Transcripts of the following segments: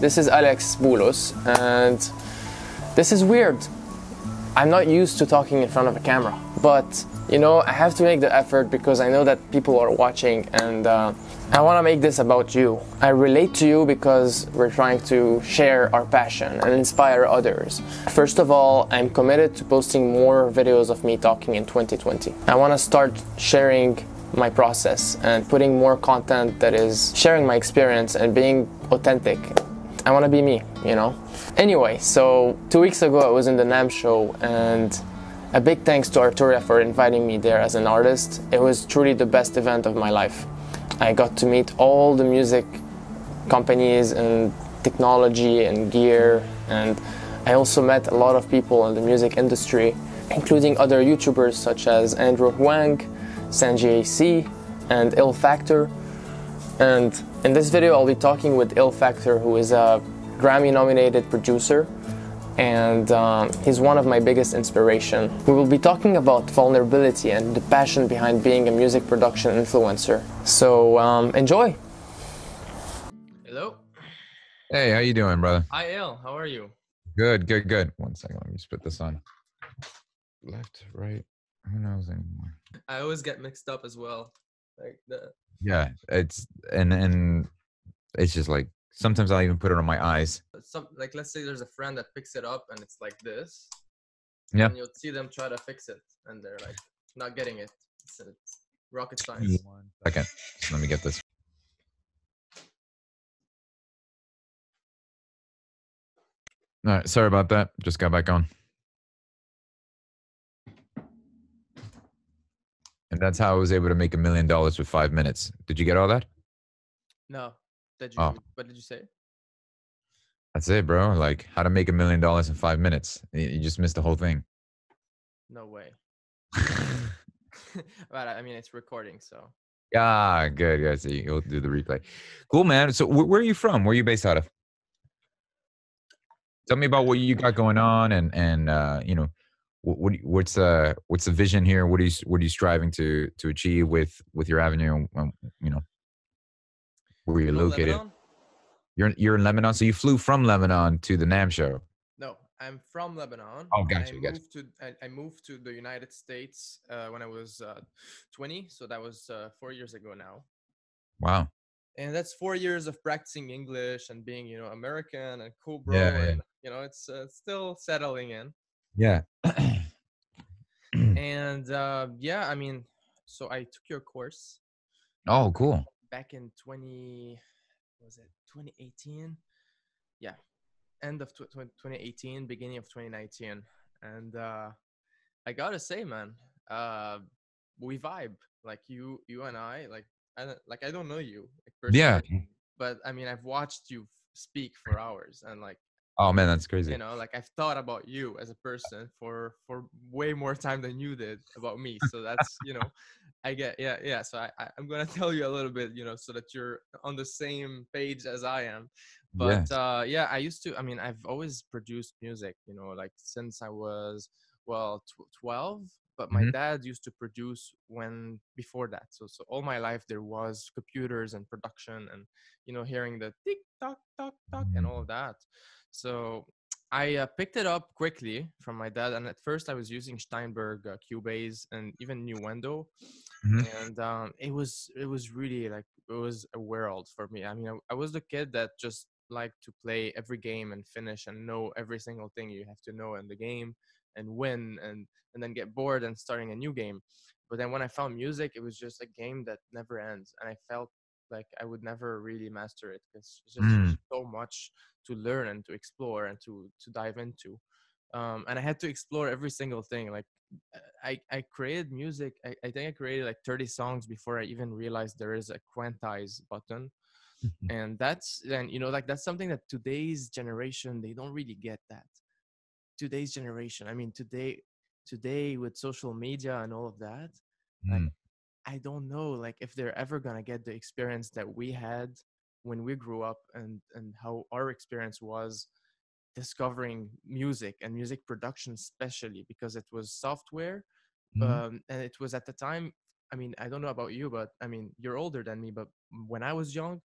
This is Alex Boulos, and this is weird. I'm not used to talking in front of a camera, but you know, I have to make the effort because I know that people are watching and uh, I want to make this about you. I relate to you because we're trying to share our passion and inspire others. First of all, I'm committed to posting more videos of me talking in 2020. I want to start sharing my process and putting more content that is sharing my experience and being authentic. I want to be me, you know? Anyway, so two weeks ago I was in the NAMM show and a big thanks to Arturia for inviting me there as an artist. It was truly the best event of my life. I got to meet all the music companies and technology and gear and I also met a lot of people in the music industry, including other YouTubers such as Andrew Huang, Sanjay AC, and Ill Factor. And in this video, I'll be talking with Ill Factor, who is a Grammy nominated producer, and um, he's one of my biggest inspiration. We will be talking about vulnerability and the passion behind being a music production influencer. So um, enjoy. Hello. Hey, how you doing, brother? Hi, Ill. How are you? Good, good, good. One second, let me just put this on. Left, right, who knows anymore? I always get mixed up as well. Like the Yeah, it's and and it's just like sometimes I'll even put it on my eyes. some like let's say there's a friend that picks it up and it's like this. Yeah. And you'll see them try to fix it and they're like not getting it. It's, it's rocket science. One second, let me get this. All right, sorry about that. Just got back on. And that's how I was able to make a million dollars with five minutes. Did you get all that? No. Did you Oh. what did you say? That's it, bro. Like how to make a million dollars in five minutes. You just missed the whole thing. No way. but I mean it's recording, so Yeah, good, good. So you'll do the replay. Cool, man. So wh- where are you from? Where are you based out of? Tell me about what you got going on, and and uh, you know, what, what's uh what's the vision here? What are you what are you striving to to achieve with with your avenue? Um, you know, where you're located. Lebanon? You're you're in Lebanon, so you flew from Lebanon to the NAMM show. No, I'm from Lebanon. Oh, gotcha, I gotcha. moved to I, I moved to the United States uh, when I was uh, 20, so that was uh, four years ago now. Wow. And that's four years of practicing English and being, you know, American and cool, bro. Yeah, yeah. and you know, it's uh, still settling in. Yeah. And uh, yeah, I mean, so I took your course oh, cool. back in 20 was it 2018 yeah end of tw- tw- 2018 beginning of 2019 and uh i gotta say man uh we vibe like you you and i like i don't like i don't know you like, Yeah. but i mean i've watched you speak for hours and like Oh man, that's crazy. you know like i've thought about you as a person for for way more time than you did about me so that's you know i get yeah yeah so I, I i'm gonna tell you a little bit you know so that you're on the same page as i am but Yes. uh yeah i used to i mean i've always produced music you know like since i was well tw- 12 but my Mhm. dad used to produce when before that so so all my life there was computers and production and you know hearing the tick tock tock tock and all of that so I uh, picked it up quickly from my dad, and at first I was using Steinberg, uh, Cubase, and even Nuendo, Mhm. and um, it was it was really like it was a world for me. I mean, I, I was the kid that just liked to play every game and finish and know every single thing you have to know in the game and win and and then get bored and starting a new game. But then when I found music, it was just a game that never ends, and I felt like I would never really master it because it's just Mm. so much to learn and to explore and to to dive into um and i had to explore every single thing like i i created music I, I think i created like 30 songs before i even realized there is a quantize button and that's and you know like that's something that today's generation they don't really get that today's generation i mean today today with social media and all of that like Mm. I don't know like if they're ever gonna get the experience that we had when we grew up and and how our experience was discovering music and music production especially because it was software Mhm. um, and it was at the time i mean i don't know about you but i mean you're older than me but when i was young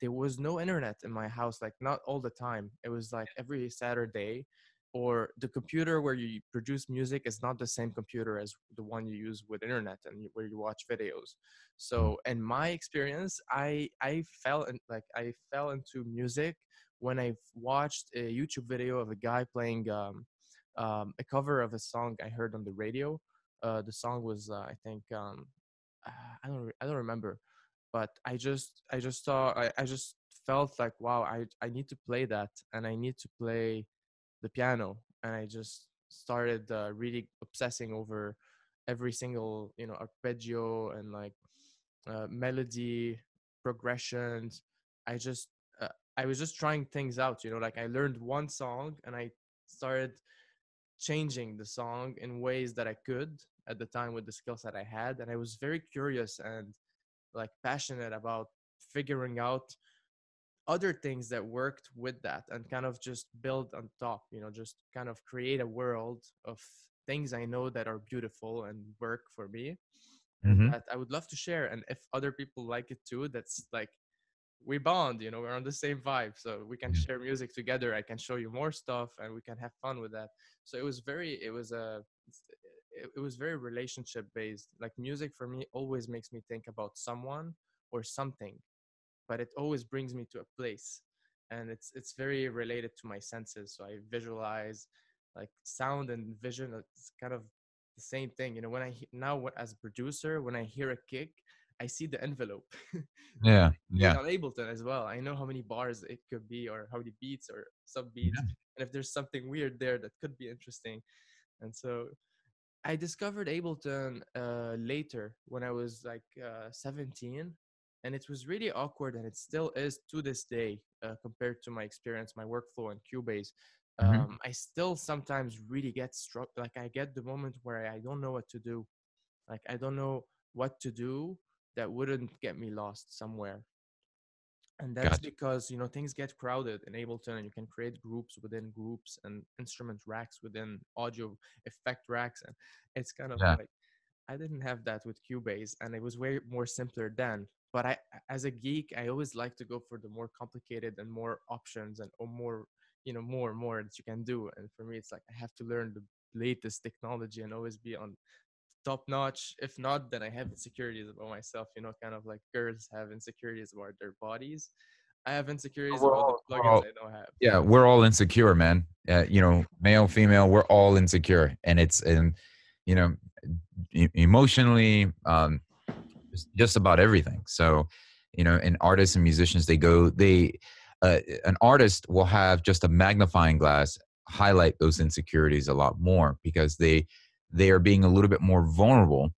there was no internet in my house like not all the time it was like every saturday or the computer where you produce music is not the same computer as the one you use with internet and where you watch videos. So in my experience i i fell in like i fell into music when i watched a youtube video of a guy playing um, um, a cover of a song i heard on the radio. Uh, the song was uh, i think um, i don't i don't remember but i just i just saw I, I just felt like wow i i need to play that and i need to play the piano and i just started uh, really obsessing over every single you know arpeggio and like uh, melody progressions. I just uh, i was just trying things out you know like i learned one song and i started changing the song in ways that i could at the time with the skills that i had and i was very curious and like passionate about figuring out other things that worked with that and kind of just build on top you know just kind of create a world of things i know that are beautiful and work for me mm-hmm. that i would love to share and if other people like it too that's like we bond you know we're on the same vibe so we can share music together i can show you more stuff and we can have fun with that. So it was very it was a it, it was very relationship based like music for me always makes me think about someone or something but it always brings me to a place and it's it's very related to my senses. So i visualize like sound and vision it's kind of the same thing. You know when i now as a producer when i hear a kick i see the envelope. Yeah yeah. on ableton as well. I know how many bars it could be or how many beats or sub beats yeah. and if there's something weird there that could be interesting. And so i discovered ableton uh, later when i was like uh, 17 and it was really awkward and it still is to this day uh, compared to my experience my workflow in cubase mm-hmm. um, i still sometimes really get struck like i get the moment where i don't know what to do like i don't know what to do that wouldn't get me lost somewhere and that's gotcha. because you know things get crowded in ableton and you can create groups within groups and instrument racks within audio effect racks and it's kind of yeah. like i didn't have that with cubase and it was way more simpler then but i as a geek i always like to go for the more complicated and more options and or more you know more and more that you can do and for me it's like i have to learn the latest technology and always be on top notch. If not then i have insecurities about myself you know kind of like girls have insecurities about their bodies. I have insecurities we're about all, the plugins all, i don't have. Yeah we're all insecure man. Uh, you know male female we're all insecure and it's and you know emotionally um just about everything. So, you know, and artists and musicians, they go, they, uh, an artist will have just a magnifying glass highlight those insecurities a lot more because they they are being a little bit more vulnerable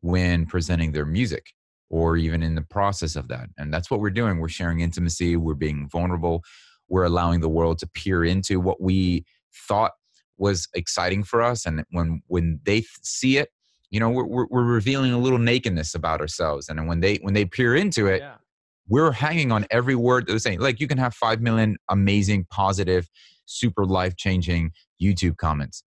when presenting their music or even in the process of that. And that's what we're doing. We're sharing intimacy. We're being vulnerable. We're allowing the world to peer into what we thought was exciting for us. And when when they see it you know we're, we're, we're revealing a little nakedness about ourselves and when they when they peer into it yeah. we're hanging on every word they're saying. Like you can have 5 million amazing positive super life changing youtube comments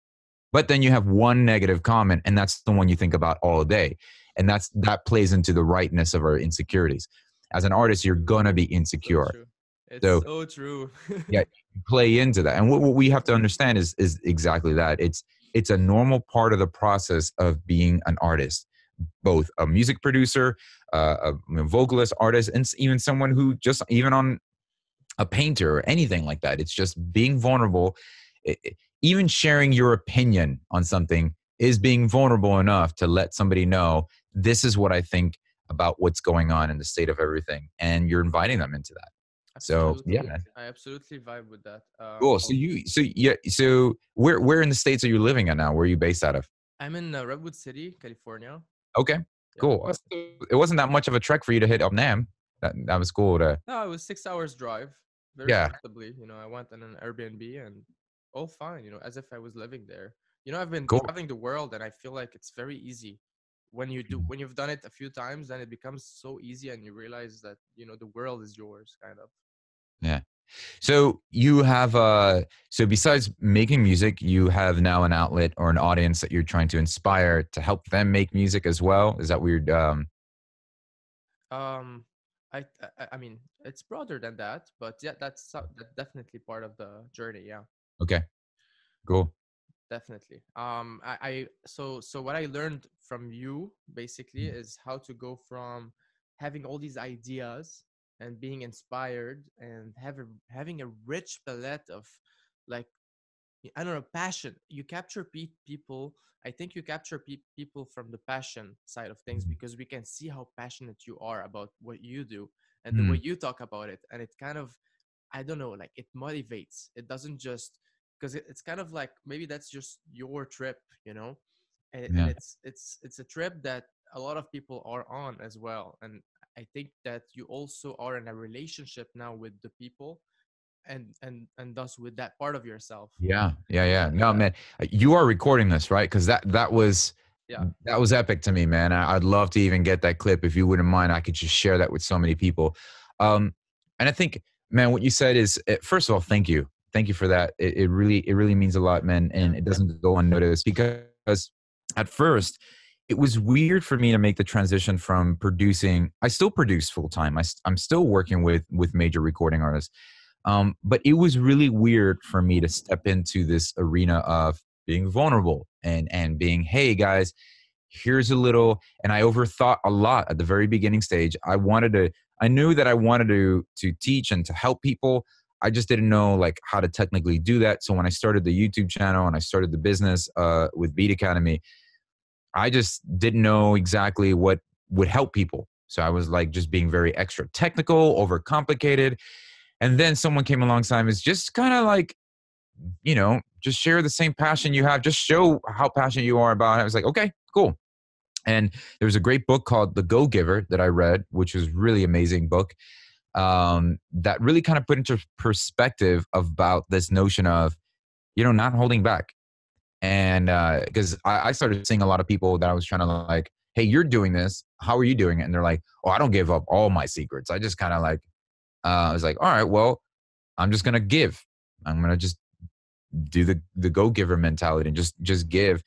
but then you have one negative comment and that's the one you think about all day and that's that plays into the rightness of our insecurities. As an artist you're gonna be insecure. so it's so, so true. Yeah play into that and what, what we have to understand is is exactly that. It's it's a normal part of the process of being an artist both a music producer uh, a vocalist artist and even someone who just even on a painter or anything like that. It's just being vulnerable. It, even sharing your opinion on something is being vulnerable enough to let somebody know this is what i think about what's going on in the state of everything and you're inviting them into that Absolutely. So yeah, I absolutely vibe with that. Um, cool. So you, so yeah, so where where in the states are you living at now? Where are you based out of? I'm in uh, Redwood City, California. Okay, yeah. cool. It wasn't that much of a trek for you to hit up NAMM. That that was cool to. No, it was six hours drive. Very yeah. comfortably. You know, I went on an Airbnb and all fine. You know, as if I was living there. You know, I've been cool. traveling the world, and I feel like it's very easy when you do mm. when you've done it a few times then it becomes so easy and you realize that you know the world is yours kind of yeah. So you have uh so besides making music, you have now an outlet or an audience that you're trying to inspire to help them make music as well. Is that weird? Um um I, I I mean it's broader than that, but yeah, that's that's definitely part of the journey. Yeah, Okay. Cool. definitely. Um, I, I so so what I learned from you basically is how to go from having all these ideas and being inspired and have a, having a rich palette of like I don't know passion. You capture pe- people. I think you capture pe- people from the passion side of things Mhm. because we can see how passionate you are about what you do and the Mm. way you talk about it, and it kind of I don't know like it motivates. It doesn't just because it, it's kind of like maybe that's just your trip, you know, and, Yeah. and it's it's it's a trip that a lot of people are on as well, and I think that you also are in a relationship now with the people and and and thus with that part of yourself Yeah, yeah, yeah. No, man, uh, you are recording this, right? Because that that was Yeah. that was epic to me, man. I, I'd love to even get that clip if you wouldn't mind. I could just share that with so many people. Um, and I think, man, what you said is uh, first of all, thank you, thank you for that. It, it really it really means a lot, man, and it doesn't go unnoticed because at first it was weird for me to make the transition from producing. I still produce full time. I'm still working with with major recording artists. Um, but it was really weird for me to step into this arena of being vulnerable and and being, hey guys, here's a little. And I overthought a lot at the very beginning stage. I wanted to. I knew that I wanted to to teach and to help people. I just didn't know like how to technically do that. So when I started the YouTube channel and I started the business uh, with Beat Academy, I just didn't know exactly what would help people. So I was like just being very extra technical, overcomplicated. And then someone came alongside and just kind of like, you know, just share the same passion you have, just show how passionate you are about it. I was like, okay, cool. And there was a great book called The Go Giver that I read, which was really amazing book. Um, that really kind of put into perspective about this notion of, you know, not holding back. And uh because I, I started seeing a lot of people that I was trying to like, hey, you're doing this. How are you doing it? And they're like, oh, I don't give up all my secrets. I just kind of like, uh, I was like, all right, well, I'm just gonna give. I'm gonna just do the the go giver mentality and just just give.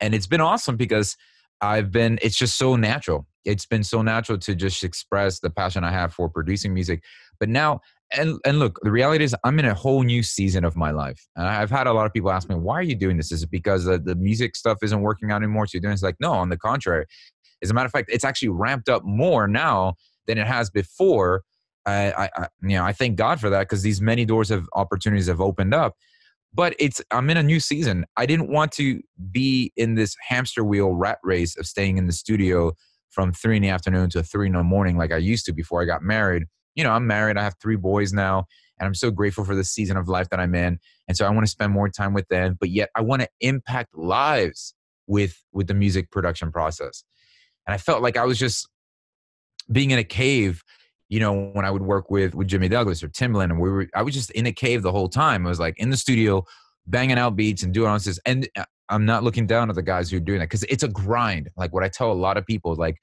And it's been awesome because I've been. It's just so natural. It's been so natural to just express the passion I have for producing music. But now, and and look, the reality is, I'm in a whole new season of my life. And I've had a lot of people ask me, why are you doing this? Is it because the, the music stuff isn't working out anymore? So you're doing this? Like, no, on the contrary. As a matter of fact, it's actually ramped up more now than it has before. I, I, I you know, I thank God for that because these many doors of opportunities have opened up. But it's I'm in a new season. I didn't want to be in this hamster wheel rat race of staying in the studio from three in the afternoon to three in the morning like I used to before I got married. You know, I'm married. I have three boys now, and I'm so grateful for the season of life that I'm in. And so I want to spend more time with them, but yet I want to impact lives with with the music production process. And I felt like I was just being in a cave you know, when I would work with with Jimmy Douglas or Timbaland, and we were, I was just in a cave the whole time. I was like in the studio, banging out beats and doing all this. And uh, I'm not looking down at the guys who are doing that because it's a grind. Like what I tell a lot of people, like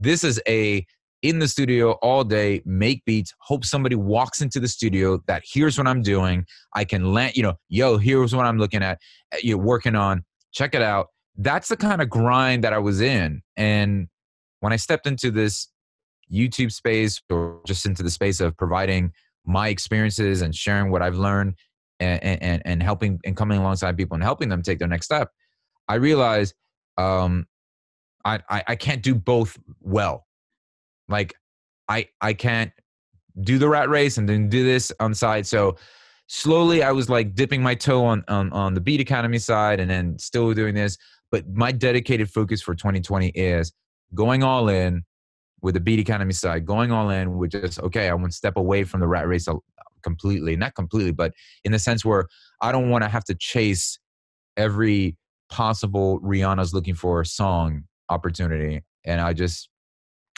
this is a in the studio all day, make beats. Hope somebody walks into the studio that here's what I'm doing. I can land, you know, yo, here's what I'm looking at. uh, You're working on. Check it out. That's the kind of grind that I was in, and when I stepped into this YouTube space or just into the space of providing my experiences and sharing what I've learned and, and, and helping and coming alongside people and helping them take their next step, I realized um, I, I, I can't do both well. Like I I can't do the rat race and then do this on side. So slowly I was like dipping my toe on, on on the Beat Academy side and then still doing this. But my dedicated focus for 2020 is going all in with the Beat Academy side, going all in with just okay, I want to step away from the rat race completely, not completely, but in the sense where I don't want to have to chase every possible Rihanna's looking for song opportunity, and I just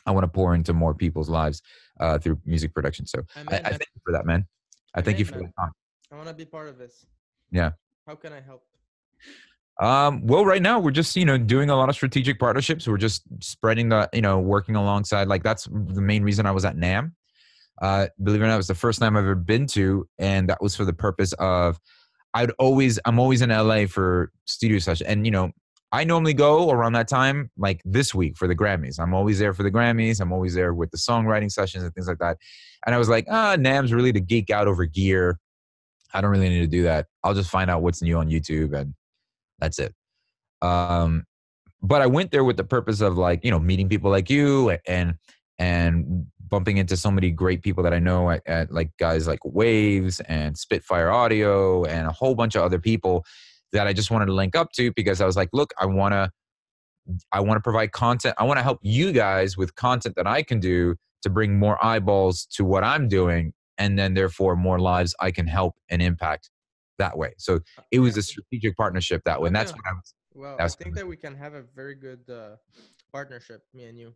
I want to pour into more people's lives uh, through music production. So I, Amen, I thank you for that, man. I thank you for the time. I want to be part of this. Yeah. How can I help? Um, well, right now we're just you know doing a lot of strategic partnerships. We're just spreading the you know working alongside. Like that's the main reason I was at NAMM. Uh, believe it or not, it was the first time I've ever been to, and that was for the purpose of I'd always I'm always in LA for studio session, and you know I normally go around that time, like this week for the Grammys. I'm always there for the Grammys. I'm always there with the songwriting sessions and things like that. And I was like, ah, NAMM's really to geek out over gear. I don't really need to do that. I'll just find out what's new on YouTube and that's it. Um, but I went there with the purpose of like, you know, meeting people like you and and bumping into so many great people that I know at, at like guys like Waves and Spitfire Audio and a whole bunch of other people that I just wanted to link up to because I was like, look, I want to I want to provide content. I want to help you guys with content that I can do to bring more eyeballs to what I'm doing and then therefore more lives I can help and impact that way. So it was a strategic partnership that way. And that's what I was well, I think that we can have a very good uh, partnership, me and you.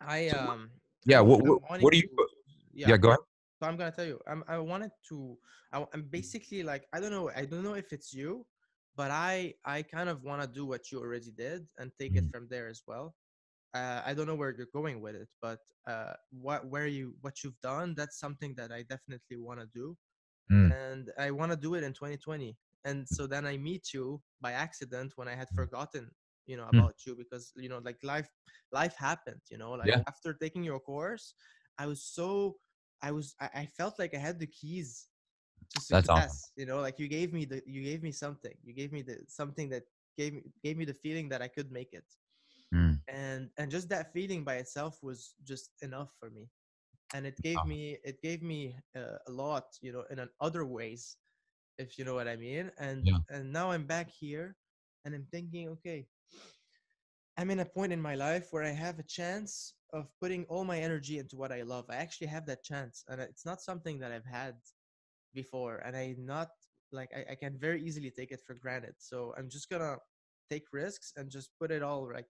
I um yeah. What what, what do you? yeah, yeah, go ahead. So I'm gonna tell you. I'm, I wanted to. I, am basically like I don't know. I don't know if it's you, but I I kind of want to do what you already did and take mm. it from there as well. Uh, I don't know where you're going with it, but uh, what where you what you've done that's something that I definitely want to do, mm. and I want to do it in 2020. And so then I meet you by accident when I had mm. forgotten you know about mm. you because you know like life life happened you know like yeah. after taking your course i was so i was I, I, felt like i had the keys to success That's awesome. you know like you gave me the you gave me something you gave me the something that gave me gave me the feeling that i could make it mm. and and just that feeling by itself was just enough for me and it gave oh. me it gave me uh, a lot you know in other ways if you know what i mean and yeah. and now i'm back here and i'm thinking okay I'm in a point in my life where I have a chance of putting all my energy into what I love. I actually have that chance, and it's not something that I've had before, and I not like I, I can very easily take it for granted. So I'm just gonna take risks and just put it all like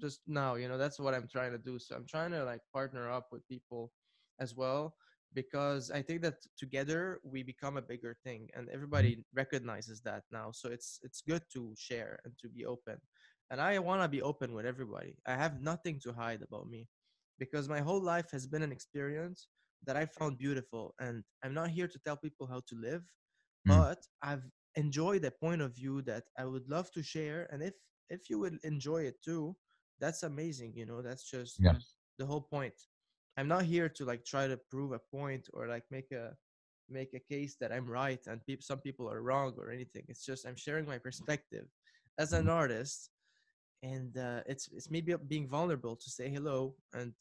just now. You know, that's what I'm trying to do. So I'm trying to like partner up with people as well because I think that together we become a bigger thing, and everybody mm-hmm. recognizes that now. So it's it's good to share and to be open and I want to be open with everybody. I have nothing to hide about me because my whole life has been an experience that I found beautiful. And I'm not here to tell people how to live, mm. but I've enjoyed a point of view that I would love to share. And if if you would enjoy it too, that's amazing. You know, that's just yeah. the whole point. I'm not here to like try to prove a point or like make a make a case that I'm right and people some people are wrong or anything. It's just I'm sharing my perspective as an mm. artist and uh, it's it's maybe being vulnerable to say hello and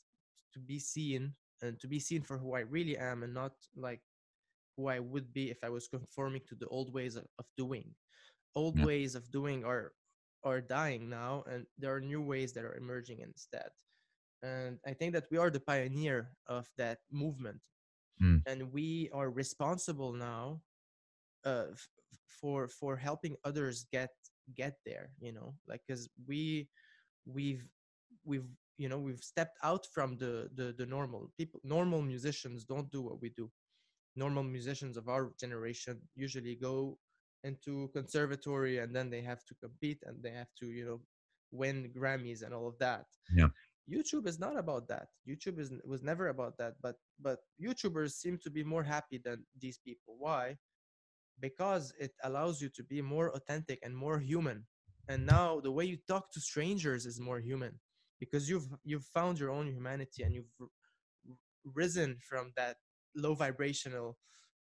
to be seen and to be seen for who I really am and not like who I would be if I was conforming to the old ways of, of doing. Old yeah. ways of doing are are dying now, and there are new ways that are emerging instead. And I think that we are the pioneer of that movement, mm. and we are responsible now uh, f- for for helping others get get there you know like because we we've we've you know we've stepped out from the, the the normal people normal musicians don't do what we do. Normal musicians of our generation usually go into conservatory and then they have to compete and they have to you know win grammys and all of that. Yeah. Youtube is not about that. Youtube is was never about that but but youtubers seem to be more happy than these people. Why? Because it allows you to be more authentic and more human. And now the way you talk to strangers is more human because you've you've found your own humanity and you've risen from that low vibrational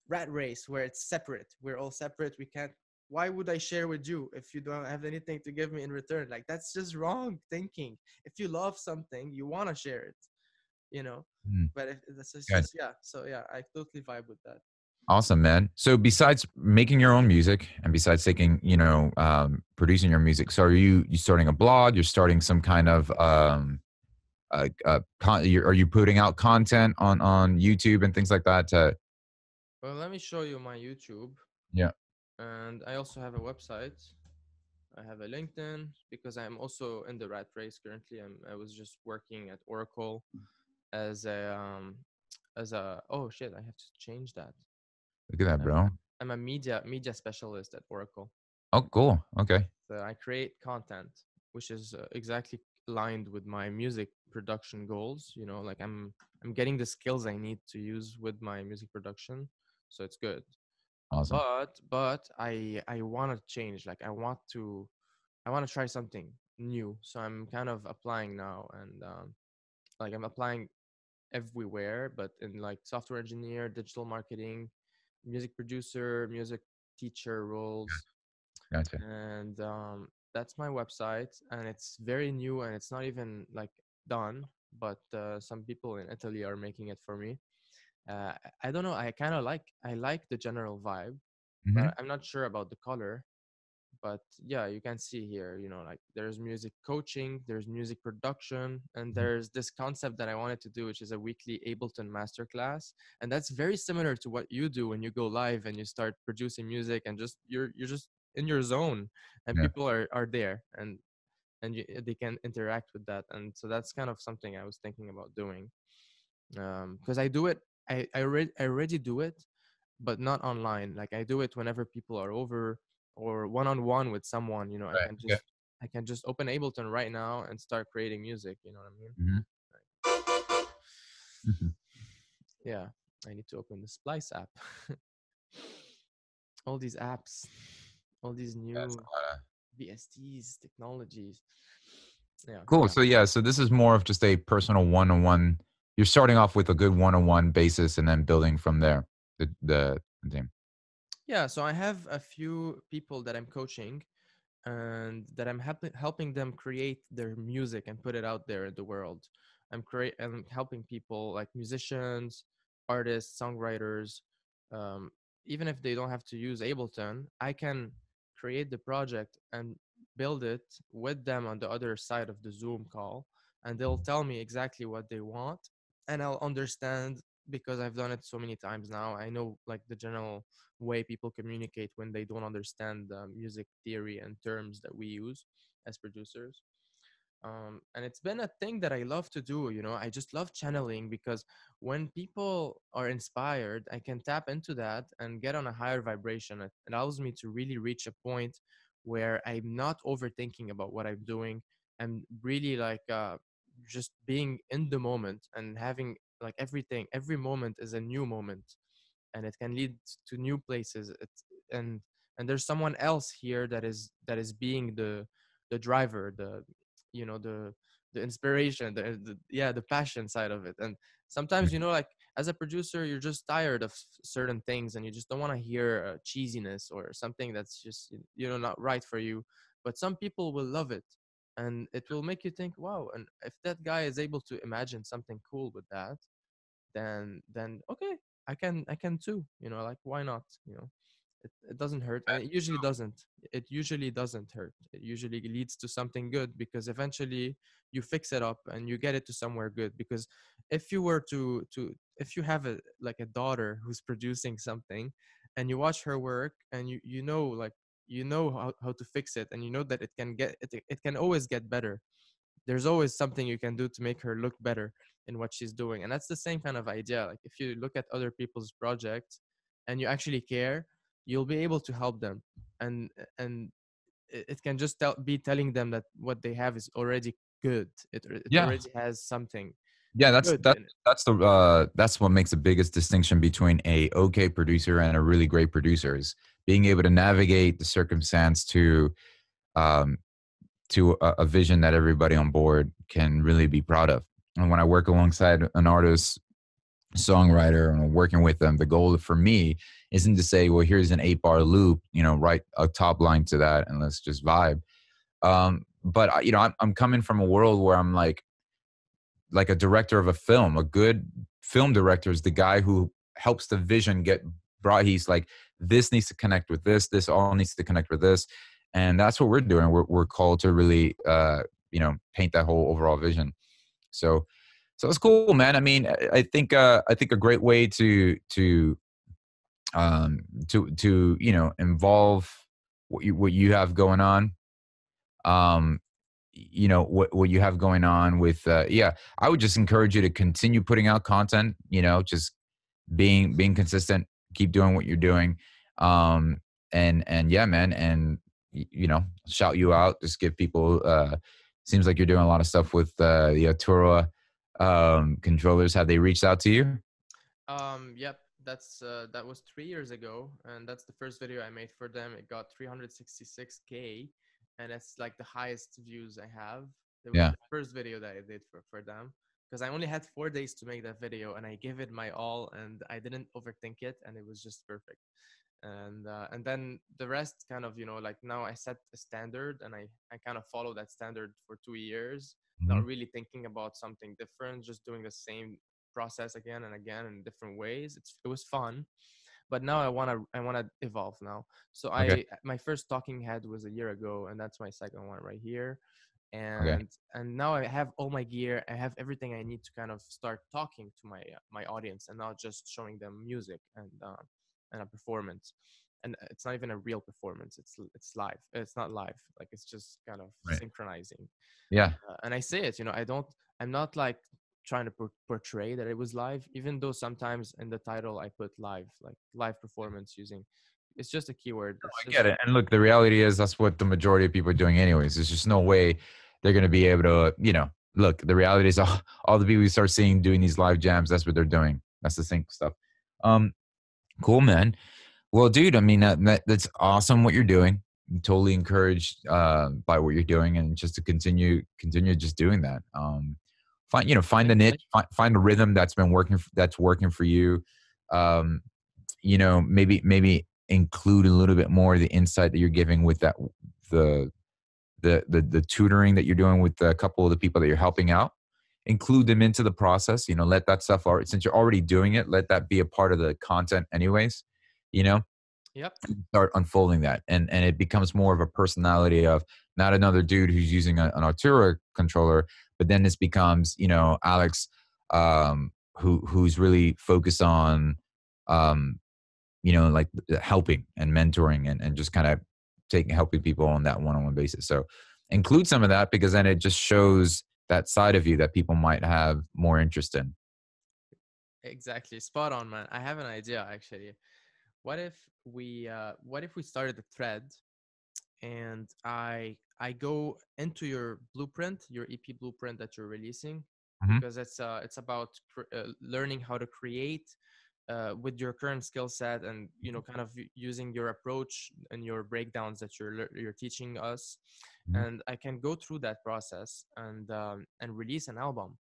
rat race where it's separate we're all separate we can't why would i share with you if you don't have anything to give me in return? Like that's just wrong thinking. If you love something you want to share it you know? Mm. but if that's just, yeah so yeah i totally vibe with that Awesome, man. So besides making your own music and besides taking, you know, um, producing your music, so are you you starting a blog? You're starting some kind of um, uh, uh, con- are you putting out content on on YouTube and things like that? To... Well, let me show you my YouTube. Yeah. And I also have a website. I have a LinkedIn because I'm also in the rat race currently. I'm, I was just working at Oracle as a um, as a oh shit, I have to change that. Look at that, bro. I'm a media media specialist at Oracle. Oh, cool. Okay. So I create content, which is uh, exactly aligned with my music production goals. You know, like I'm I'm getting the skills I need to use with my music production, so it's good. Awesome. But but I I want to change. Like I want to I want to try something new. So I'm kind of applying now, and um, like I'm applying everywhere, but in like software engineer, digital marketing, music producer, music teacher roles. Gotcha. And um, that's my website, and it's very new, and it's not even like done, but uh, some people in Italy are making it for me. Uh, I don't know. I kind of like I like the general vibe, Mhm. but I'm not sure about the color. But yeah, you can see here, you know, like there's music coaching, there's music production, and Mhm. there's this concept that I wanted to do, which is a weekly Ableton masterclass. And that's very similar to what you do when you go live and you start producing music and just you're you're just in your zone and Yeah. people are, are there and and you, they can interact with that. And so that's kind of something I was thinking about doing. Um, because I do it I, I already I already do it, but not online. Like I do it whenever people are over or one on one with someone. You know, I can just I can just open Ableton right now and start creating music. You know what I mean? Mhm. Mhm. Yeah. I need to open the Splice app. all these apps, all these new of- VSTs, technologies. Yeah. Cool. So yeah, so this is more of just a personal one-on-one. You're starting off with a good one-on-one basis, and then building from there. The the, the team. Yeah, so I have a few people that I'm coaching and that I'm helping helping them create their music and put it out there in the world. I'm create I'm helping people like musicians, artists, songwriters, um, even if they don't have to use Ableton, I can create the project and build it with them on the other side of the Zoom call, and they'll tell me exactly what they want, and I'll understand because I've done it so many times now. I know like the general way people communicate when they don't understand the music theory and terms that we use as producers. Um, and it's been a thing that I love to do. You know, I just love channeling because when people are inspired, I can tap into that and get on a higher vibration. It allows me to really reach a point where I'm not overthinking about what I'm doing. I'm really like uh, just being in the moment and having like everything. Every moment is a new moment and it can lead to new places it's, and and there's someone else here that is that is being the the driver the you know the the inspiration the, the yeah the passion side of it and sometimes you know like as a producer you're just tired of certain things and you just don't want to hear uh, cheesiness or something that's just you know not right for you but some people will love it and it will make you think wow and if that guy is able to imagine something cool with that then then okay i can i can too you know like why not? you know? It, it doesn't hurt and it usually doesn't it usually doesn't hurt it usually leads to something good because eventually you fix it up and you get it to somewhere good because if you were to to if you have a like a daughter who's producing something and you watch her work and you you know like you know how, how to fix it and you know that it can get it, it can always get better there's always something you can do to make her look better in what she's doing and that's the same kind of idea like if you look at other people's projects and you actually care you'll be able to help them and and it, can just tell, be telling them that what they have is already good it, it Yeah. already has something Yeah, that's that, that's the uh, that's what makes the biggest distinction between a okay producer and a really great producer is being able to navigate the circumstance to um, to a, a vision that everybody on board can really be proud of. And when I work alongside an artist, songwriter, and working with them, the goal for me isn't to say, well, here's an eight bar loop, you know, write a top line to that, and let's just vibe. Um, but you know, I'm, I'm coming from a world where I'm like, like a director of a film. A good film director is the guy who helps the vision get brought. He's like, this needs to connect with this. This all needs to connect with this, and that's what we're doing. We're we're called to really, uh, you know, paint that whole overall vision. So, so it's cool, man. I mean, I, think uh, I think a great way to to um to to you know involve what you what you have going on um you know what what you have going on with uh yeah i would just encourage you to continue putting out content you know just being being consistent keep doing what you're doing um and and yeah man and you know shout you out just give people uh seems like you're doing a lot of stuff with uh the Arturia um controllers have they reached out to you Um, yep, that's uh, that was three years ago, and that's the first video I made for them. It got 366k, and it's like the highest views I have. It was Yeah. the first video that I did for for them because I only had four days to make that video, and I gave it my all, and I didn't overthink it, and it was just perfect. And uh, and then the rest kind of you know like now I set a standard, and I I kind of follow that standard for two years, not Mhm. really thinking about something different, just doing the same process again and again in different ways. It's it was fun, but now I wanna I wanna evolve now. So Okay. I my first talking head was a year ago, and that's my second one right here. And and now I have all my gear. I have everything I need to kind of start talking to my uh, my audience, and not just showing them music and uh, and a performance. And it's not even a real performance. It's it's live. It's not live. Like it's just kind of Right. synchronizing Yeah. uh, and I say it, you know, I don't, I'm not like trying to por- portray that it was live, even though sometimes in the title I put live, like live performance using, it's just a keyword. It's I get it. And look, the reality is that's what the majority of people are doing anyways. There's just no way they're going to be able to, you know, look, the reality is all, all the people you start seeing doing these live jams, that's what they're doing. That's the same stuff. Um, cool, man. Well, dude, I mean, that, that that's awesome what you're doing. I'm totally encouraged uh, by what you're doing and just to continue, continue just doing that. Um, find, you know, find the Thank- niche, find, find a rhythm that's been working, that's working for you. Um, you know, maybe, maybe include a little bit more of the insight that you're giving with that the the the, the tutoring that you're doing with a couple of the people that you're helping out include them into the process you know let that stuff already since you're already doing it let that be a part of the content anyways you know Yep. start unfolding that and and it becomes more of a personality of not another dude who's using a, an Arturia controller but then this becomes you know Alex um who who's really focused on um you know like helping and mentoring and, and just kind of taking helping people on that one-on-one basis so include some of that because then it just shows that side of you that people might have more interest in Exactly. Spot on, man. I have an idea actually. What if we uh what if we started a thread and I I go into your blueprint, your EP blueprint that you're releasing Mhm. because it's uh it's about cr- uh, learning how to create uh, with your current skill set and you know kind of using your approach and your breakdowns that you're you're teaching us Mhm. and I can go through that process and um, and release an album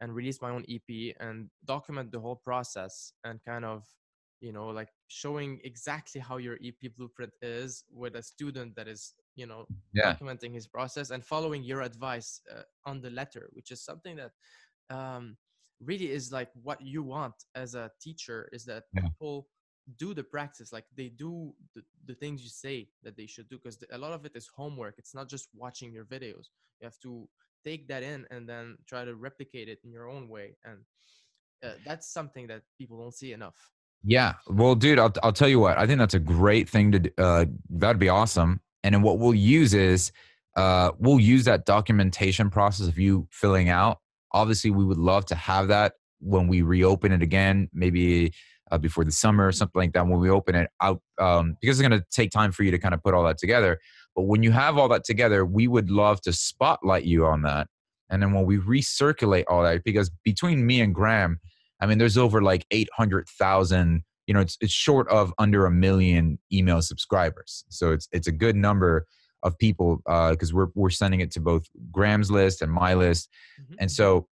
and release my own EP and document the whole process and kind of you know like showing exactly how your EP blueprint is with a student that is you know Yeah. documenting his process and following your advice uh, on the letter which is something that um, really is like what you want as a teacher is that Yeah. people do the practice like they do the, the things you say that they should do because a lot of it is homework it's not just watching your videos you have to take that in and then try to replicate it in your own way and uh, that's something that people don't see enough Yeah. Well, dude, I'll, I'll tell you what. I think that's a great thing to. Uh, that'd be awesome. And then what we'll use is, uh, we'll use that documentation process of you filling out. Obviously, we would love to have that when we reopen it again, maybe uh, before the summer or something like that. When we open it out, um, because it's going to take time for you to kind of put all that together. But when you have all that together, we would love to spotlight you on that. And then when we recirculate all that, because between me and Graham, I mean, there's over like 800,000, you know, it's, it's short of under a million email subscribers. So it's, it's a good number of people because we're, we're sending it to both Graham's list and my list. Mhm. And so,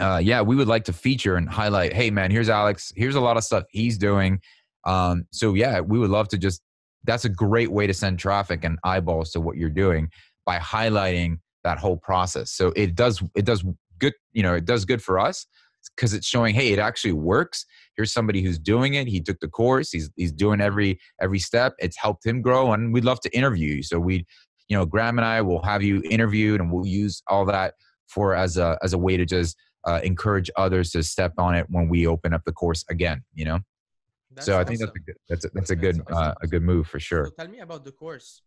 uh, yeah, we would like to feature and highlight, hey, man, here's Alex. Here's a lot of stuff he's doing. Um, so, yeah, we would love to just, that's a great way to send traffic and eyeballs to what you're doing by highlighting that whole process. So it does, it does good, you know, it does good for us because it's showing, hey, it actually works. Here's somebody who's doing it. He took the course. He's he's doing every every step. It's helped him grow, and we'd love to interview you. So we, you know, Graham and I will have you interviewed, and we'll use all that for as a as a way to just uh, encourage others to step on it when we open up the course again. You know, That's so I think that's a good that's a, that's a That's good awesome. uh, a good move for sure. so tell me about the course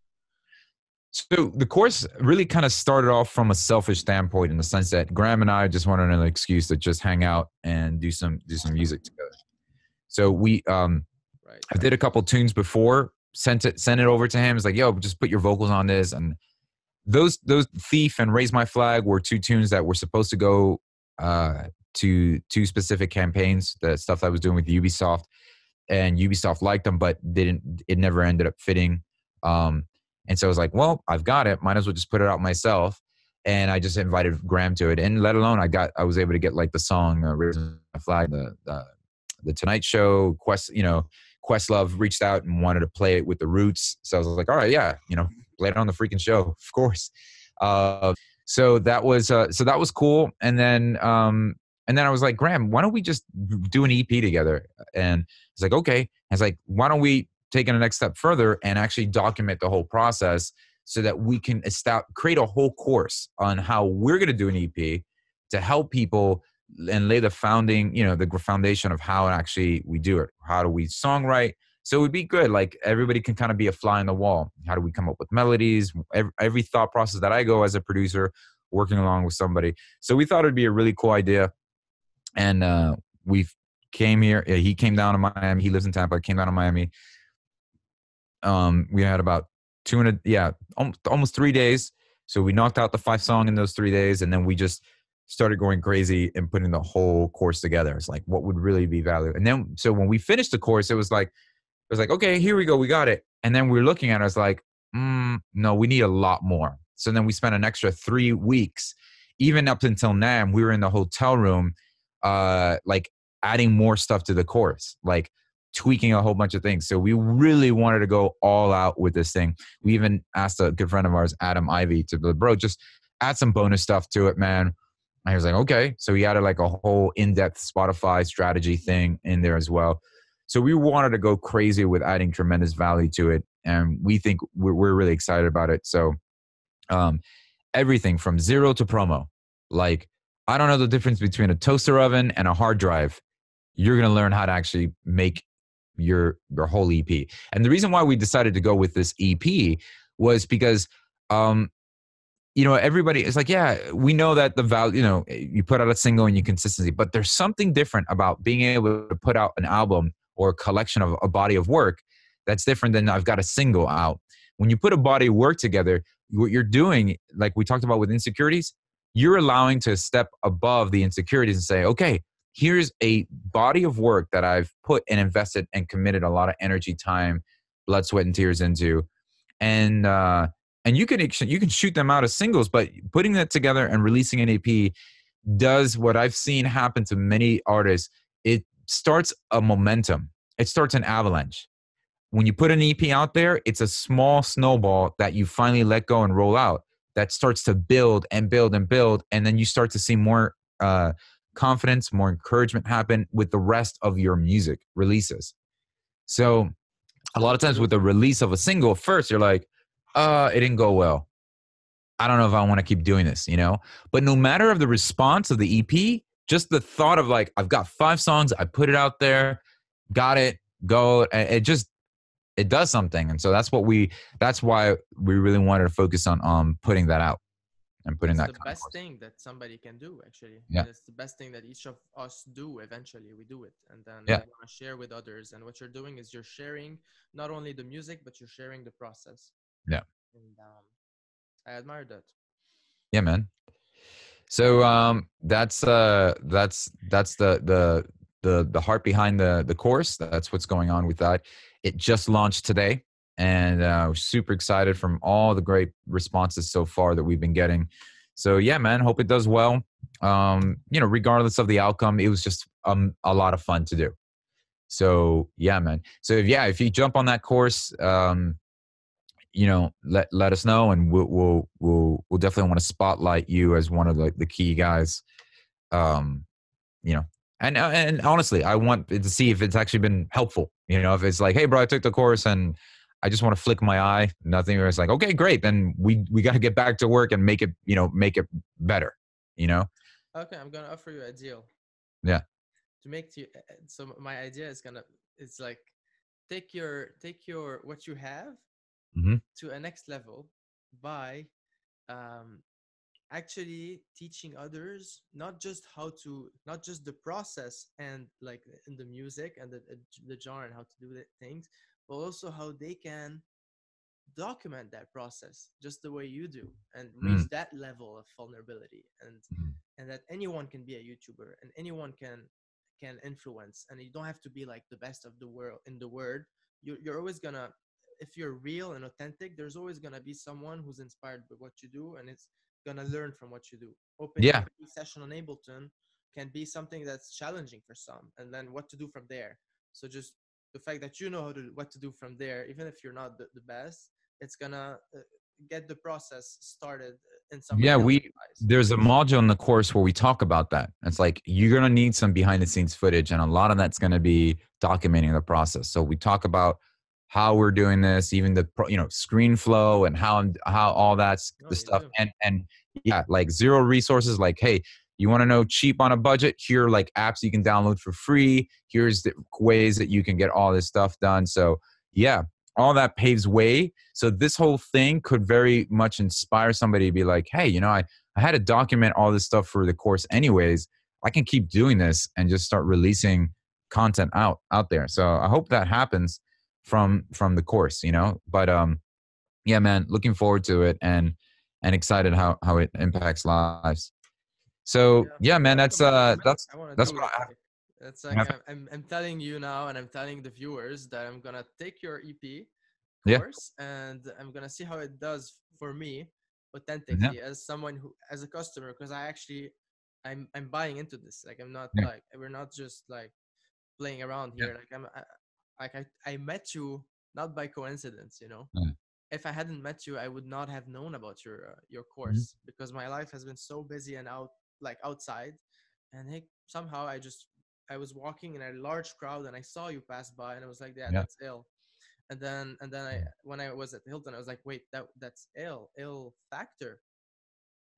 So the course really kind of started off from a selfish standpoint in the sense that Graham and I just wanted an excuse to just hang out and do some do some music together. So we um right I did a couple tunes before, sent it sent it over to him. It's like, yo, just put your vocals on this. And those those Thief and Raise My Flag were two tunes that were supposed to go uh to two specific campaigns, the stuff I was doing with Ubisoft. And Ubisoft liked them, but didn't it never ended up fitting. Um And so I was like, well, I've got it. Might as well just put it out myself. And I just invited Graham to it. And let alone I got, I was able to get like the song uh, Raising My Flag, the, the, the Tonight Show, Quest, you know, Questlove reached out and wanted to play it with the Roots. So I was like, all right, yeah, you know, play it on the freaking show, of course. Uh, so that was uh, so that was cool. And then um, and then I was like, Graham, why don't we just do an EP together? And it's like, okay. Was like, why don't we take it a next step further and actually document the whole process so that we can establish, create a whole course on how we're going to do an EP to help people and lay the founding, you know, the foundation of how actually we do it. How do we songwrite? So it would be good. Like everybody can kind of be a fly in the wall. How do we come up with melodies? Every, every thought process that I go as a producer, working along with somebody. So we thought it'd be a really cool idea and uh, we came here. He came down to Miami. He lives in Tampa. Came down to Miami. Um, we had about two and a yeah, almost three days. So we knocked out the five song in those three days, and then we just started going crazy and putting the whole course together. It's like what would really be value. And then so when we finished the course, it was like it was like okay, here we go, we got it. And then we are looking at it, I was like, mm, no, we need a lot more. So then we spent an extra three weeks, even up until now. We were in the hotel room uh like adding more stuff to the course like tweaking a whole bunch of things so we really wanted to go all out with this thing we even asked a good friend of ours adam ivy to be bro just add some bonus stuff to it man and he was like okay so he added like a whole in-depth spotify strategy thing in there as well so we wanted to go crazy with adding tremendous value to it and we think we're, we're really excited about it so um everything from zero to promo like I don't know the difference between a toaster oven and a hard drive. You're going to learn how to actually make your your whole EP. And the reason why we decided to go with this EP was because um you know everybody is like yeah we know that the value you know you put out a single and you consistency but there's something different about being able to put out an album or collection of a body of work that's different than I've got a single out when you put a body of work together what you're doing like we talked about with insecurities you're allowing to step above the insecurities and say, okay, here's a body of work that I've put and invested and committed a lot of energy, time, blood, sweat, and tears into, and uh, and you can you can shoot them out as singles, but putting that together and releasing an EP does what I've seen happen to many artists. It starts a momentum. It starts an avalanche. When you put an EP out there, it's a small snowball that you finally let go and roll out that starts to build and build and build and then you start to see more uh, confidence more encouragement happen with the rest of your music releases so a lot of times with the release of a single first you're like uh it didn't go well i don't know if i want to keep doing this you know but no matter of the response of the ep just the thought of like i've got five songs i put it out there got it go it just it does something. And so that's what we that's why we really wanted to focus on um putting that out and putting it's that the best thing that somebody can do actually. Yeah. It's the best thing that each of us do eventually we do it. And then yeah. we want to share with others. And what you're doing is you're sharing not only the music but you're sharing the process. Yeah. And um, i admire that. Yeah man so um that's uh that's that's the the the the heart behind the the course that's what's going on with that it just launched today, and uh, we're super excited from all the great responses so far that we've been getting. So yeah, man, hope it does well. Um, you know, regardless of the outcome, it was just um, a lot of fun to do. So yeah, man. So if, yeah, if you jump on that course, um, you know, let let us know, and we'll we'll we'll, we'll definitely want to spotlight you as one of the, the key guys. Um, you know, and uh, and honestly, I want to see if it's actually been helpful. You know, if it's like, hey, bro, I took the course and I just want to flick my eye, nothing. It's like, okay, great, then we we got to get back to work and make it, you know, make it better. You know. Okay, I'm gonna offer you a deal. Yeah. To make you, uh, so my idea is gonna, it's like, take your take your what you have mm-hmm. to a next level by um, actually teaching others not just how to not just the process and like in the music and the, the genre and how to do the things but also how they can document that process just the way you do and reach mm. that level of vulnerability and mm. and that anyone can be a youtuber and anyone can can influence and you don't have to be like the best of the world in the world you're, you're always gonna if you're real and authentic, there's always gonna be someone who's inspired by what you do and it's gonna learn from what you do. Open Yeah. session on Ableton can be something that's challenging for some, and then what to do from there. So just the fact that you know how to what to do from there, even if you're not the, the best, it's gonna uh, get the process started in some. Yeah, we- there's a module in the course where we talk about that. It's like you're gonna need some behind the scenes footage, and a lot of that's gonna be documenting the process. So we talk about how we're doing this, even the you know screen flow and how how all that's No, the oh, stuff. do. And and yeah, like zero resources. Like hey, you want to know cheap on a budget? Here are like apps you can download for free. Here's the ways that you can get all this stuff done. So yeah, all that paves way. So this whole thing could very much inspire somebody to be like, hey, you know, I I had to document all this stuff for the course anyways. I can keep doing this and just start releasing content out out there. So I hope that happens from from the course, you know. But um yeah, man, looking forward to it and and excited how how it impacts lives. So yeah, man, that's uh that's that's what I- It's like Yeah. I'm, I'm, telling you now, and I'm telling the viewers that I'm gonna take your EP Yeah. course, and I'm gonna see how it does for me authentically as someone who, as a customer, because I actually, I'm, I'm buying into this. Like I'm not Yeah. like we're not just like playing around Yeah. here. Like I'm, like I, I met you not by coincidence, you know. Yeah. If I hadn't met you, I would not have known about your uh, your Mm-hmm. course because my life has been so busy and out like outside and hey, somehow I just I was walking in a large crowd and I saw you pass by and I was like, yeah, Yeah. that's ill. And then and then I when I was at Hilton, I was like, wait, that that's ill, ill factor.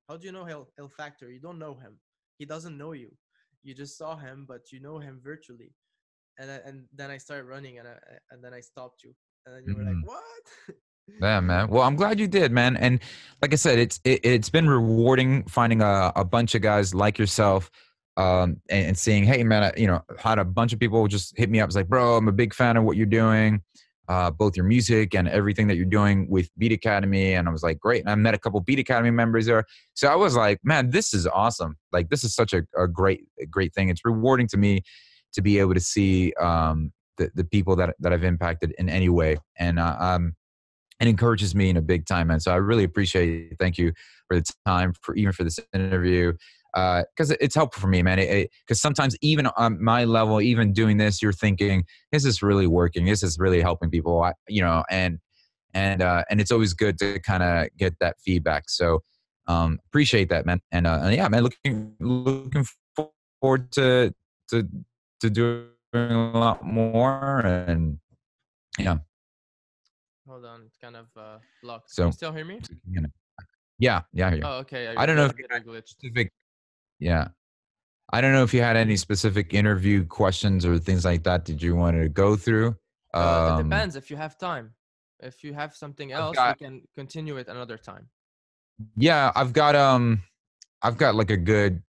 How do you know ill, ill factor? You don't know him. He doesn't know you. You just saw him, but you know him virtually. And then, and then I started running and I, and then I stopped you. And then you were Mhm. like, what? Yeah, man. Well, I'm glad you did, man. And like I said, it's it, it's been rewarding finding a, a bunch of guys like yourself, um, and, and seeing, hey, man, I, you know, had a bunch of people just hit me up. It's like, bro, I'm a big fan of what you're doing, uh, both your music and everything that you're doing with Beat Academy. And I was like, great. And I met a couple Beat Academy members there, so I was like, man, this is awesome. Like, this is such a, a great a great thing. It's rewarding to me to be able to see um, the the people that that I've impacted in any way, and uh, um and encourages me in a big time, man. So I really appreciate it. Thank you for the time, for even for this interview, because it's helpful for me, man. Because sometimes even on my level, even doing this, you're thinking, "Is this really working? Is this really helping people?" I, you know, and and uh, and it's always good to kind of get that feedback. So um, appreciate that, man. And, uh, and yeah, man, looking looking forward to to to doing a lot more and yeah. Hold on, it's kind of uh, blocked. So- Can you still hear me? Yeah, yeah, I. Oh, okay. I don't know if you you got a glitch. specific yeah i don't know if you had any specific interview questions or things like that did you wanted to go through Uh, it Um, depends if you have time. If you have something else, got- we can continue it another time. yeah i've got um i've got like a good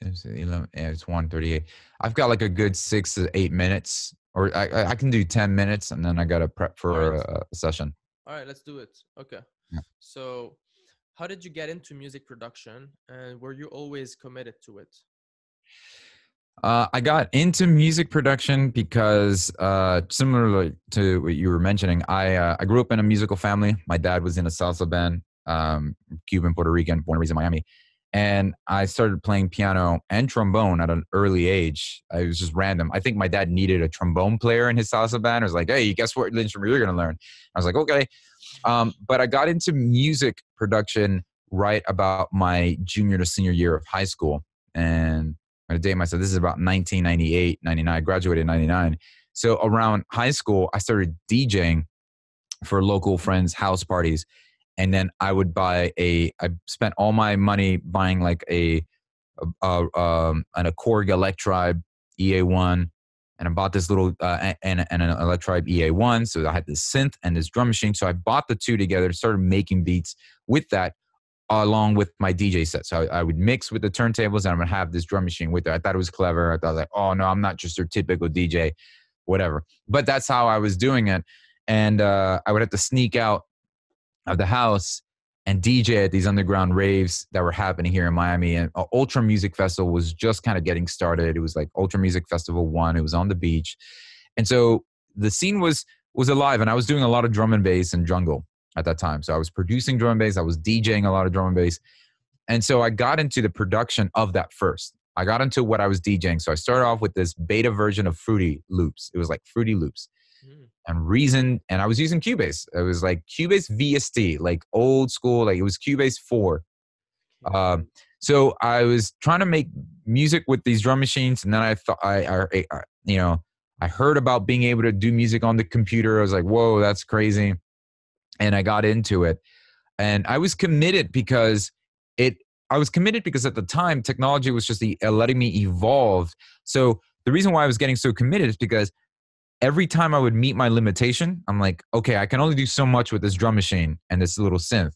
it's 11 yeah, it's 138 i've got like a good six to eight minutes or i I- can do 10 minutes and then i gotta prep for Alright. a, a session All right, let's do it. Okay. Yeah. So, how did you get into music production, and were you always committed to it? Uh, I got into music production because, uh, similar to what you were mentioning, I uh, I grew up in a musical family. My dad was in a salsa band, um, Cuban, Puerto Rican, born and raised in Miami, and I started playing piano and trombone at an early age. It was just random. I think my dad needed a trombone player in his salsa band. I was like, "Hey, guess what instrument you're gonna learn?" I was like, "Okay," um, but I got into music production right about my junior to senior year of high school, and gonna date myself. This is about 1998, 99. I graduated in 99. So around high school, I started DJing for local friends' house parties. And then I would buy a, I spent all my money buying like a, a, a um, an a Korg Electribe EA1. And I bought this little, uh, and, and an Electribe EA1. So I had this synth and this drum machine. So I bought the two together, started making beats with that along with my DJ set. So I, I would mix with the turntables and I would have this drum machine with it. I thought it was clever. I thought like, oh no, I'm not just your typical DJ, whatever. But that's how I was doing it. And uh, I would have to sneak out of the house and DJ at these underground raves that were happening here in Miami. And uh, Ultra Music Festival was just kind of getting started. It was like Ultra Music Festival One. It was on the beach. And so the scene was was alive and I was doing a lot of drum and bass and jungle at that time. So I was producing drum and bass, I was DJing a lot of drum and bass. And so I got into the production of that first. I got into what I was DJing. So I started off with this beta version of Fruity Loops. It was like Fruity Loops. Mm. And Reason, and I was using Cubase. It was like Cubase VST, like old school, like it was Cubase 4. Um, so I was trying to make music with these drum machines, and then I thought I, I, I, you know, I heard about being able to do music on the computer. I was like, whoa, that's crazy, and I got into it, and I was committed because it. I was committed because at the time technology was just the, uh, letting me evolve. So the reason why I was getting so committed is because every time I would meet my limitation, I'm like, okay, I can only do so much with this drum machine and this little synth.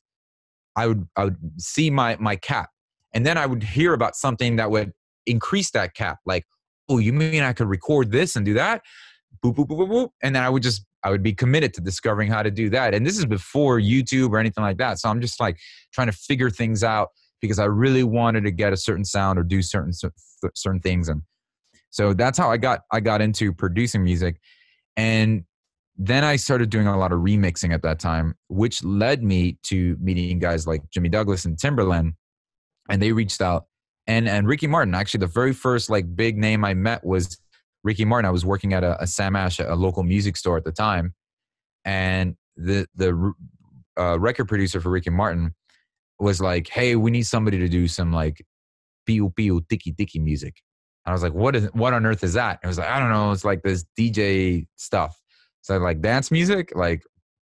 I would I would see my my cap and then I would hear about something that would increase that cap. Like, oh, you mean I could record this and do that? Boop, boop, boop, boop, boop. And then I would just, I would be committed to discovering how to do that. And this is before YouTube or anything like that. So I'm just like trying to figure things out because I really wanted to get a certain sound or do certain certain things. And so that's how I got I got into producing music. And then I started doing a lot of remixing at that time, which led me to meeting guys like Jimmy Douglas and Timberland, and they reached out and and Ricky Martin actually the very first like big name I met was Ricky Martin. I was working at a, a Sam Ash, a local music store at the time, and the the uh, record producer for Ricky Martin was like, "Hey, we need somebody to do some like piu piu tiki tiki music." And I was like, "What is what on earth is that?" It was like, "I don't know. It's like this DJ stuff." So like dance music, like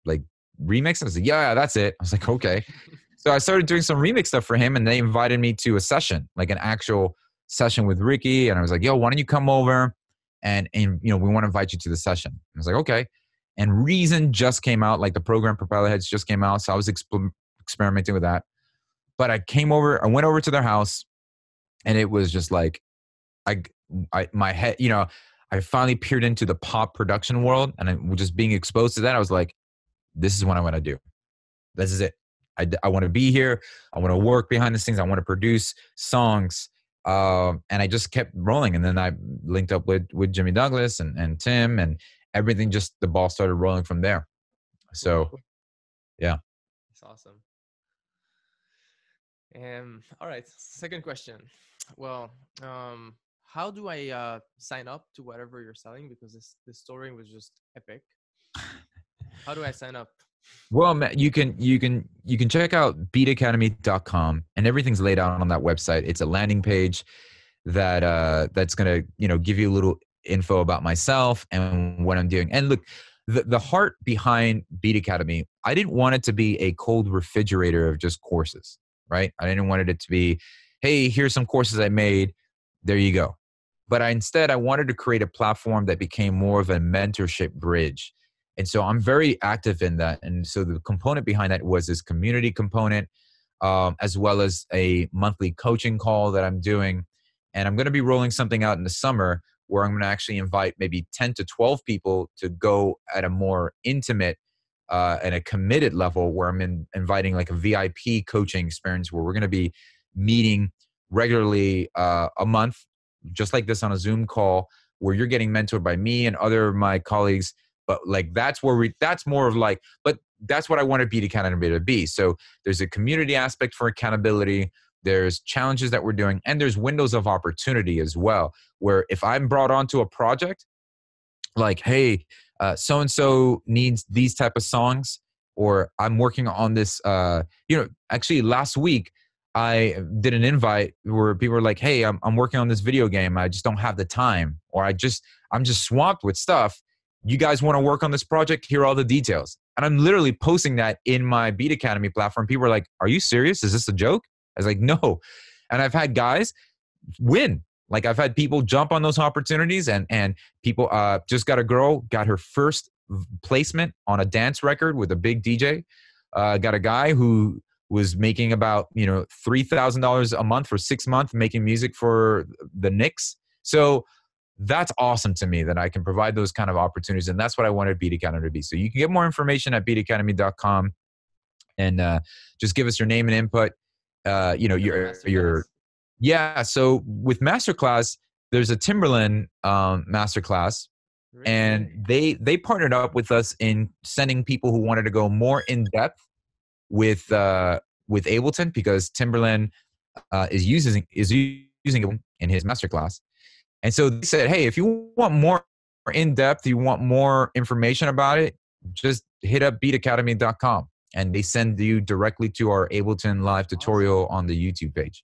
like remix. I was like, "Yeah, yeah, that's it." I was like, "Okay." So I started doing some remix stuff for him, and they invited me to a session, like an actual session with Ricky. And I was like, "Yo, why don't you come over?" And and you know, we want to invite you to the session. I was like, "Okay." And Reason just came out, like the program Propeller Heads just came out, so I was exp- experimenting with that. But I came over, I went over to their house, and it was just like, I, I, my head, you know, I finally peered into the pop production world, and I, just being exposed to that, I was like, "This is what I want to do. This is it." I, I want to be here. I want to work behind the scenes. I want to produce songs. Uh, and I just kept rolling. And then I linked up with, with Jimmy Douglas and, and Tim and everything just, the ball started rolling from there. So, yeah. That's awesome. Um, all right. Second question. Well, um, how do I uh, sign up to whatever you're selling? Because this, this story was just epic. How do I sign up? Well, you can you can you can check out beatacademy.com and everything's laid out on that website. It's a landing page that uh that's to, you know, give you a little info about myself and what I'm doing. And look, the the heart behind Beat Academy, I didn't want it to be a cold refrigerator of just courses, right? I didn't want it to be, hey, here's some courses I made, there you go. But I instead I wanted to create a platform that became more of a mentorship bridge. And so i'm very active in that. And so the component behind that was this community component um, as well as a monthly coaching call that i'm doing. And i'm going to be rolling something out in the summer where i'm going to actually invite maybe 10 to 12 people to go at a more intimate uh, and a committed level where i'm in, inviting like a vip coaching experience where we're going to be meeting regularly uh, a month just like this on a zoom call where you're getting mentored by me and other of my colleagues but like that's where we that's more of like but that's what i want to be to accountability to be so there's a community aspect for accountability there's challenges that we're doing and there's windows of opportunity as well where if i'm brought onto a project like hey so and so needs these type of songs or i'm working on this uh you know actually last week i did an invite where people were like hey i'm, I'm working on this video game i just don't have the time or i just i'm just swamped with stuff you guys want to work on this project? Here are all the details. And I'm literally posting that in my Beat Academy platform. People are like, Are you serious? Is this a joke? I was like, No. And I've had guys win. Like I've had people jump on those opportunities and and people uh just got a girl, got her first placement on a dance record with a big DJ. Uh, got a guy who was making about you know three thousand dollars a month for six months making music for the Knicks. So that's awesome to me that I can provide those kind of opportunities. And that's what I wanted Beat Academy to be. So you can get more information at beatacademy.com and uh, just give us your name and input. Uh, you know, your, your, yeah. So with Masterclass, there's a Timberland um, Masterclass Really? and they they partnered up with us in sending people who wanted to go more in depth with uh with ableton because timberland uh, is using is using it in his masterclass and so they said hey if you want more in depth you want more information about it just hit up beatacademy.com and they send you directly to our ableton live tutorial on the youtube page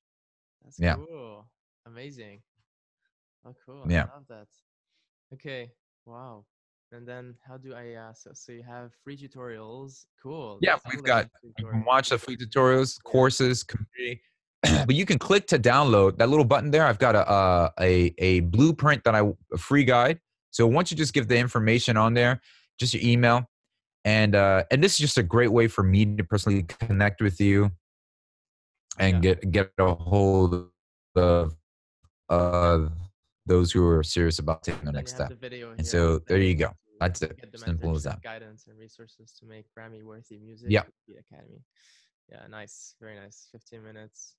That's Yeah. cool. Amazing. Oh, cool. Yeah. I love that. Okay. Wow. And then how do I? Uh, so, so you have free tutorials. Cool. Yeah, That's we've cool that you got- You can watch the free tutorials, Yeah. courses, community. but you can click to download that little button there. I've got a uh, a a blueprint that I a free guide. So once you just give the information on there, just your email, and uh, and this is just a great way for me to personally connect with you and Yeah. get get a hold of uh, those who are serious about taking the next step. the video And so there you go. That's it. Get the Simple as that. Guidance and resources to make Grammy worthy music. Yeah. Beat Academy. Yeah, nice. Very nice. 15 minutes.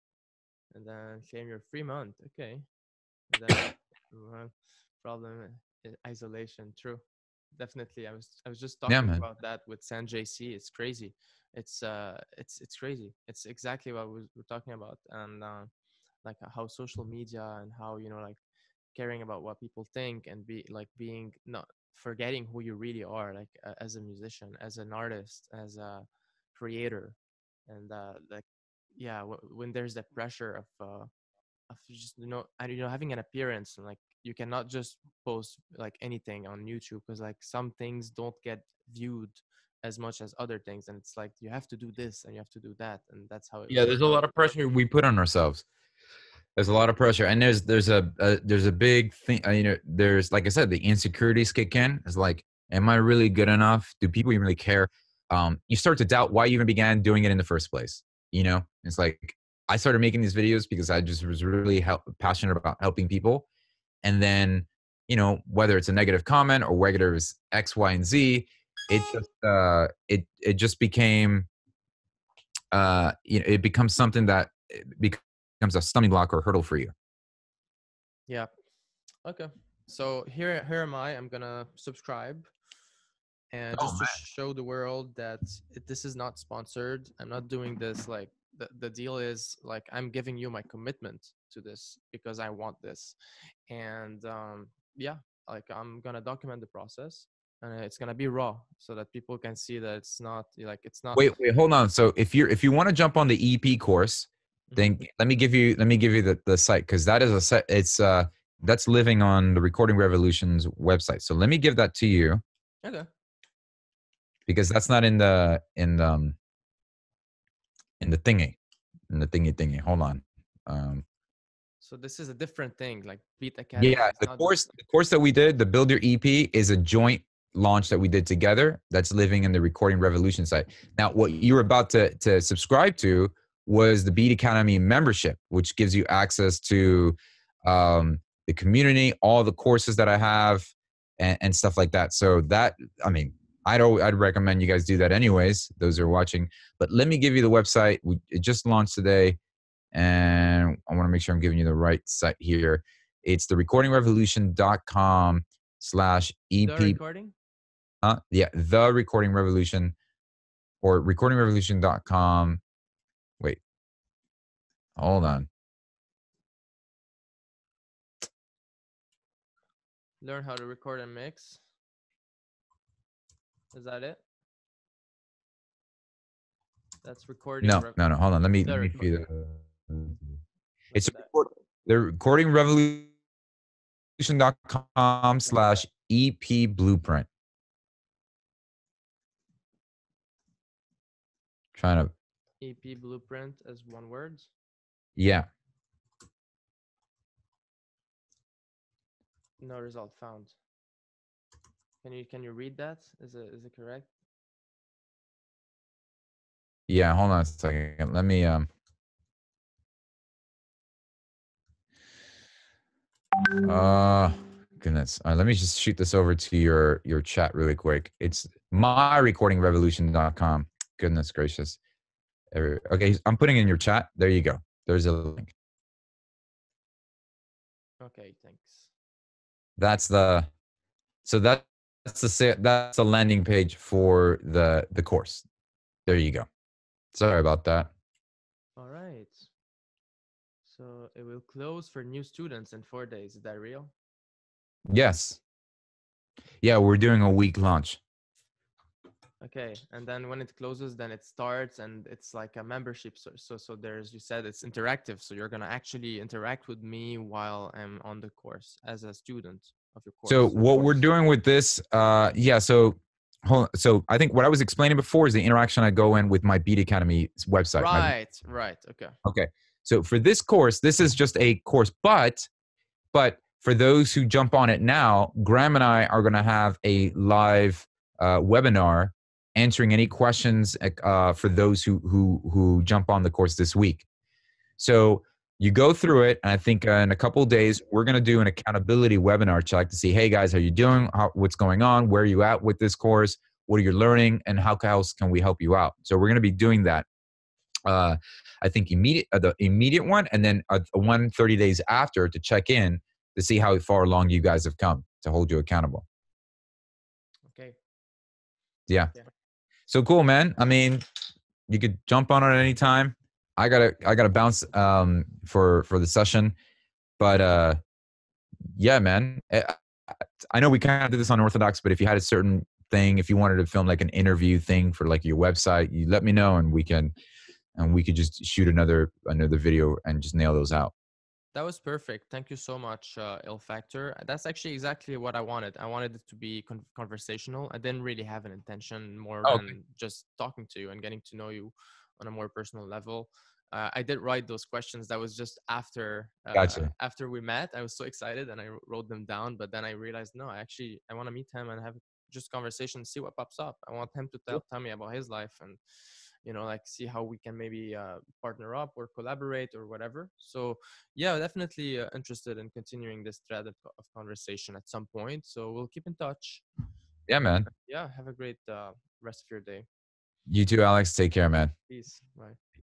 And then claim your free month. Okay. And then uh, problem isolation. True. Definitely. I was I was just talking Yeah, about that with San JC. It's crazy. It's uh it's it's crazy. It's exactly what we we're talking about. And uh, like uh, how social media and how you know like caring about what people think and be like being not forgetting who you really are like uh, as a musician as an artist as a creator. And uh like yeah w- when there's that pressure of uh of just you know and you know having an appearance and like you cannot just post like anything on youtube because like some things don't get viewed as much as other things and it's like you have to do this and you have to do that and that's how it yeah there's a lot of pressure we put on ourselves there's a lot of pressure and there's there's a, a there's a big thing uh, you know there's like i said the insecurities kick in. It's like am i really good enough? Do people even really care? Um you start to doubt why you even began doing it in the first place you know? It's like i started making these videos because i just was really help, passionate about helping people. And then you know whether it's a negative comment or whether it's x y and z it just uh it it just became uh you know it becomes something that it becomes a stumbling block or hurdle for you Yeah. Okay. So here, here am I. I'm gonna subscribe, and Oh, just to show the world that it, this is not sponsored. I'm not doing this like the the deal is like I'm giving you my commitment to this because I want this, and um, yeah, like I'm gonna document the process, and it's gonna be raw so that people can see that it's not like it's not. wait wait hold on so if you're if you want to jump on the ep course. Then let me give you let me give you the, the site because that is a set it's uh that's living on the recording revolution's website. So let me give that to you. Okay. because that's not in the in the um, in the thingy in the thingy thingy. Hold on. Um. So this is a different thing, like Beat Academy. yeah the course the course that we did the build your ep is a joint launch that we did together that's living in the recording revolution site. Now what you're about to to subscribe to was the beat academy membership which gives you access to um the community all the courses that i have and, and stuff like that. So that i mean I'd, al- I'd recommend you guys do that anyways those who are watching. But let me give you the website. We, it just launched today and i want to make sure i'm giving you the right site here. It's the recordingrevolution.com slash ep. the ep recording. uh, yeah the recording revolution or recordingrevolution.com wait hold on Learn how to record and mix. Is that it? That's recording. no no no hold on let me let me the look it's record, the recording revolution.com slash ep blueprint trying to EP blueprint as one word. yeah No result found. Can you can you read that? Is it is it correct? yeah hold on a second let me um uh goodness right, let me just shoot this over to your your chat really quick it's myrecordingrevolution.com goodness gracious okay i'm putting in your chat there you go there's a link Okay, thanks. that's the so that, that's the that's the landing page for the the course. There you go. Sorry about that. All right. So it will close for new students in four days. Is that real? Yes. Yeah, we're doing a week launch. Okay, and then when it closes, then it starts, and it's like a membership. So, so, so there's you said it's interactive. So you're gonna actually interact with me while I'm on the course as a student of your course. So what we're doing with this, uh, yeah. So, hold on. so I think what I was explaining before is the interaction I go in with my Beat Academy website. my- Right, right. Okay. Okay. So for this course, this is just a course, but but for those who jump on it now, Graham and I are going to have a live uh, webinar answering any questions uh, for those who who who jump on the course this week. So you go through it, and I think uh, in a couple of days we're going to do an accountability webinar check to see, hey guys, how you doing? How, what's going on? Where are you at with this course? What are you learning? And how else can we help you out? So we're going to be doing that uh, I think immediate uh, the immediate one, and then a one 30 days after to check in to see how far along you guys have come to hold you accountable. Okay. Yeah. Yeah. So cool, man. I mean, you could jump on it at any time. I gotta I gotta bounce um for for the session, but uh yeah, man. I, I know we kind of did this on Orthodox, but if you had a certain thing, if you wanted to film like an interview thing for like your website, you let me know and we can and we could just shoot another another video and just nail those out. That was perfect. Thank you so much, uh, Ill Factor. That's actually exactly what I wanted. I wanted it to be con- conversational. I didn't really have an intention more Oh, Okay. than just talking to you and getting to know you on a more personal level. Uh, I did write those questions. That was just after uh, Gotcha. after we met. I was so excited and I wrote them down. But then I realized, no, I actually I want to meet him and have just conversation, see what pops up. I want him to tell, tell me about his life and you know like see how we can maybe uh, partner up or collaborate or whatever so yeah definitely uh, interested in continuing this thread of, of conversation at some point so we'll keep in touch Yeah, man. yeah have a great uh, rest of your day You too, Alex. Take care, man. peace